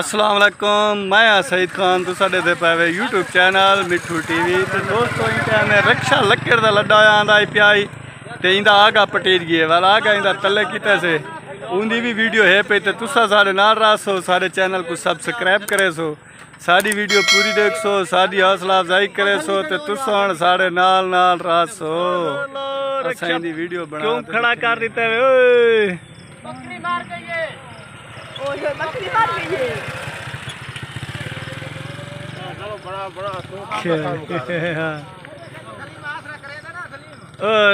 ਅਸਲਾਮ ਅਲੈਕਮ ਮੈਂ ਆ ਸਈਦ ਖਾਨ ਤੋਂ ਸਾਡੇ ਤੇ ਪਾਵੇ YouTube ਚੈਨਲ ਮਿੱਠੂ ਟੀਵੀ ਤੇ ਦੋਸਤੋ ਇਹ ਟਾਈਮ ਹੈ ਰਕਸ਼ਾ ਲੱਕੜ ਦਾ ਲੱਡਾ ਆਂਦਾ ਪਿਆਈ ਤੇ ਇਹਦਾ ਆਗਾ ਪਟੇਰੀਏ ਵਾਲਾ ਆਗਾ ਇਹਦਾ ਤੱਲੇ ਕਿਤੇ ਸੇ। ਉਹਦੀ ਵੀ ਵੀਡੀਓ ਹੈ ਪਈ ਤੇ ਤੁਸੀਂ ਸਾਡੇ ਨਾਲ ਰਾਸੋ ਸਾਡੇ ਚੈਨਲ ਨੂੰ ਸਬਸਕ੍ਰਾਈਬ ਕਰੇ ਸੋ। ਸਾਡੀ ਵੀਡੀਓ ਪੂਰੀ ਦੇਖ ਸੋ ਸਾਡੀ ਹੌਸਲਾ ਅਫਜ਼ਾਈ ਕਰੇ ਸੋ ਤੇ ਤੁਸੀਂ ਸਾਡੇ ਨਾਲ ਨਾਲ ਰਾਸੋ ਅਸਾਂ ਇਹਦੀ ਵੀਡੀਓ ਬਣਾ ਕਿਉਂ ਖੜਾ ਕਰ ਦਿੱਤਾ ਓਏ। ਬੱਕਰੀ ਮਾਰ ਗਈ ओए बकरी मार गई है।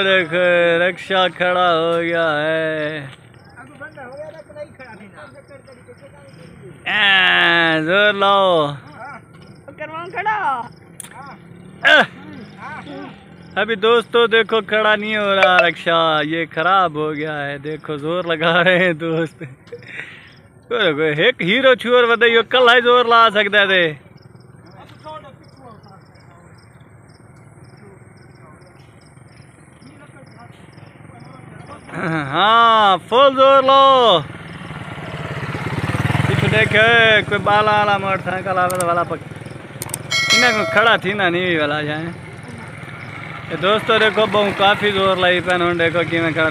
देखो रक्षा खड़ा हो गया है। ज़ोर लाओ। खड़ा। अभी दोस्तों देखो खड़ा नहीं हो रहा रक्षा ये खराब हो गया है देखो ज़ोर लगा रहे हैं दोस्त। एक हीरो छुअर वधाइयो कल ज़ोर ला सकते थे हाँ फुल ज़ोर लो पीछे देखे, कोई बाला वाला मोटरसाइकिल आवे वाला पक इन्हें को खड़ा थी ना, नहीं वाला जाए। ये दोस्तों देखो, बहु काफ़ी ज़ोर लाई पैन देखो कि मैं खड़ा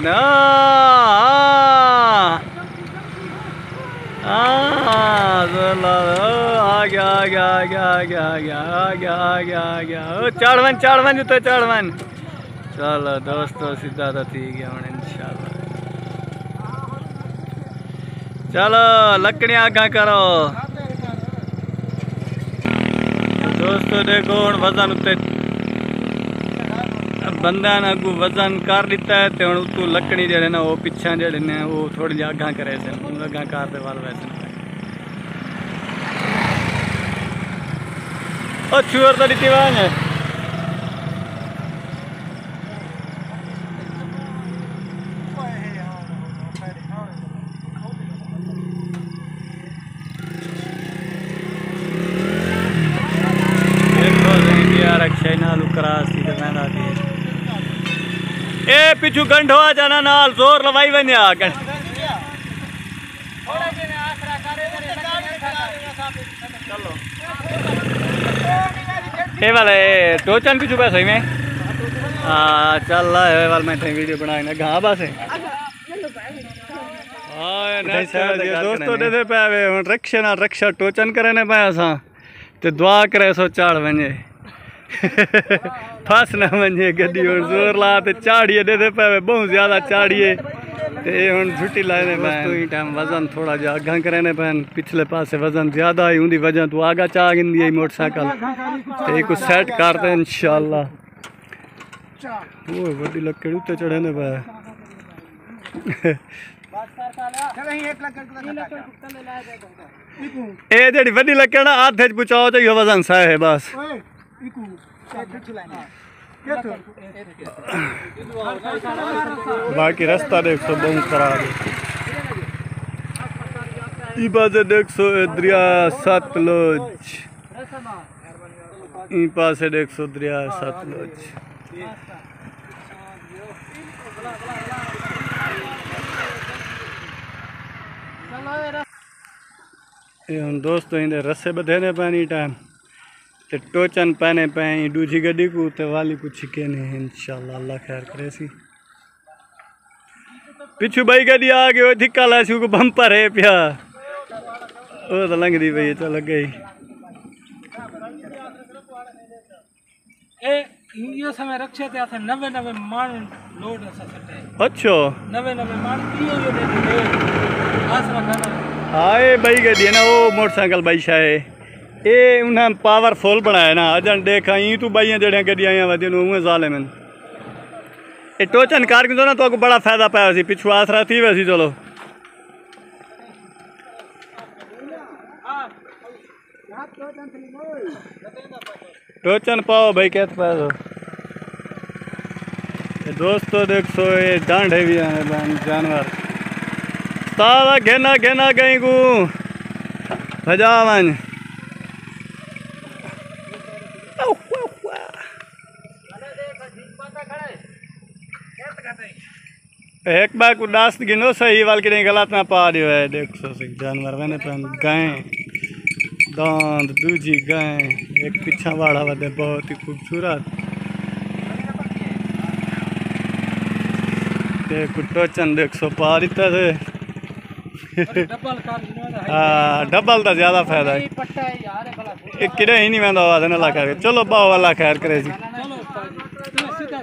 आ गया आ गया चलो दोस्तों सीधा तो थी गया हूँ चलो लकड़ियाँ आगा करो दोस्तों देखो हूँ वज़न उत्ते बंदा ने अगू वज़न कर दिता है तो हम उस लकड़ी जड़े ना वो पिछे जड़े ने वो थोड़े जहाँ अगह करे अगह कार के बाद वैसे छूर तो दी आवाज़ है रक्षा नालू करा ए पिछू गंढो आ जाना नाल ज़ोर लवाई वने ए वाले दो चंद पिछू पैसे में। हाँ चल ए वाल मैं थई वीडियो बनाना गा बस हाँ दोस्तों दे दे पावे रक्षा ना रक्षा टोचन करने पाया असा ते दुआ करे सो चाल वने फसना मज़े गड्डी हूँ ज़ोर ला तो झाड़िए दे बहुत ज़्यादा झाड़िए छुट्टी लाने टाइम वज़न थोड़ा जहा अगं करने पैन पिछले पास वज़न ज़्यादा ही उनकी वजह तू आगा चा गिंदी मोटरसाइकिल। तो एक सेट करते इन वी लकड़ी उत्ते चढ़ने पाए ए जी वी लकड़ हाथ पुचाओ चाहिए वज़न साहे बस। हाँ, हाँ। बाकी रास्ता देख सो बहुत खराब है बाजे देख सो दरिया सतलुज लोच देख सो दरिया सतलुज दोस्तों इन रस्से बधेने पानी टाइम। तो टोचन पहने पे दूजी गड्डी को तो वाली कुछ के नहीं इंशाल्लाह अल्लाह खैर करे सी। पिछू भाई गड्डी आ गए धिक्का ला छू को बंपर है पिया। वो तो लंघ दी भाई चल गई ए यो समय रक्षा ते आथे 90 मान लोड असा सटे। अच्छा। 90 90 मान कियो यो दे दे। आसरा करना हाय भाई गड्डी ना वो मोटरसाइकिल भाई शाये। ਇਹ ਉਹਨਾਂ ਪਾਵਰਫੁਲ ਬਣਾਇਆ ਨਾ ਅਜਨ ਦੇਖਾਂ ਹੀ ਤੂੰ ਬਾਈਆਂ ਜਿਹੜੀਆਂ ਗੱਡੀਆਂ ਆਈਆਂ ਵਦੀਆਂ ਨੂੰ ਉਹ ਜ਼ਾਲਿਮ ਹਨ ਇਹ ਟੋਚਨ ਕਾਰ ਕਿੰਦੋ ਨਾ ਤੁਹਾਨੂੰ ਬੜਾ ਫਾਇਦਾ ਪਾਇਆ ਸੀ ਪਿਛੂ ਆਸਰਾ ਥੀ ਵੈਸੀ ਚਲੋ टोचन पाओ भाई क्या पाया दो ये दोस्तों देख सो ये डांड है भी हैं बहन जानवर तावा घेना घेना कहीं को भजावन एक बार को दास्त गिनो सही वाल के नहीं गलत ना पा दियो है। देख सो सी जानवर मैंने पहन गाय दांत दूजी गाय एक पिछा वाड़ा वादे बहुत ही खूबसूरत। ते कुट्टो चंद एक सौ पा दिता थे डबल हाँ डबल का ज़्यादा फ़ायदा है। पट्टा है नहीं मैं आवाज़ अल्लाह खैर चलो बाओ अल्लाह खैर करे जी तू सीधा सीधा रखना एक तक माल है खाड़ वञो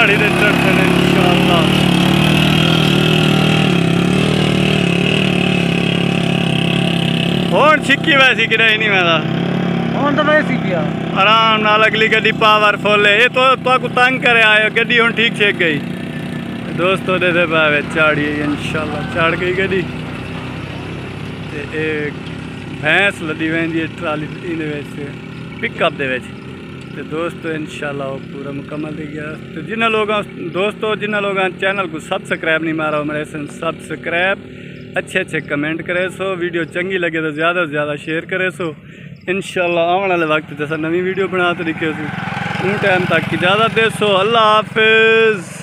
ਮੈਨੇ ਝਾੜੀ ਦੇ ਚੜ੍ਹਦੇ ਨੇ ਇਨਸ਼ਾਅੱਲਾ ਹੁਣ ਛਿੱਕੀ ਵੈਸੀ ਕਿਹੜਾ ਨਹੀਂ ਮੈਂਦਾ ਹੁਣ ਤਾਂ ਵੈਸੀ ਗਿਆ ਆਰਾਮ ਨਾਲ ਅਗਲੀ ਗੱਡੀ ਪਾਵਰਫੁੱਲ ਹੈ ਇਹ ਤੋਂ ਤੁਹਾਨੂੰ ਤੰਗ ਕਰਿਆ ਆਇਓ ਗੱਡੀ ਹੁਣ ਠੀਕ ਛੇਕ ਗਈ ਦੋਸਤੋ ਦੇ ਦੇ ਬਾਵੇ ਚਾੜੀ ਇਨਸ਼ਾਅੱਲਾ ਚੜ ਗਈ ਗੱਡੀ ਤੇ ਇਹ ਭੈਂਸ ਲੱਦੀ ਵੈਂਦੀ ਹੈ ਟਰਾਲੀ ਇਹਦੇ ਵਿੱਚ ਪਿਕਅਪ ਦੇ ਵਿੱਚ तो दोस्तों इन पूरा मुकम्मल हो गया। तो जिन लोग, दोस्तों जिन लोग चैनल को सबसक्राइब नहीं मारा मेरे सबसक्राइब अच्छे अच्छे कमेंट करे सो, वीडियो चंगी लगे तो ज़्यादा से ज़्यादा शेयर करे सो। इन आने वाले वक्त जैसा नवी वीडियो बना तो से, उन टाइम तक ज़्यादा दे सो। अल्लाह हाफिज़।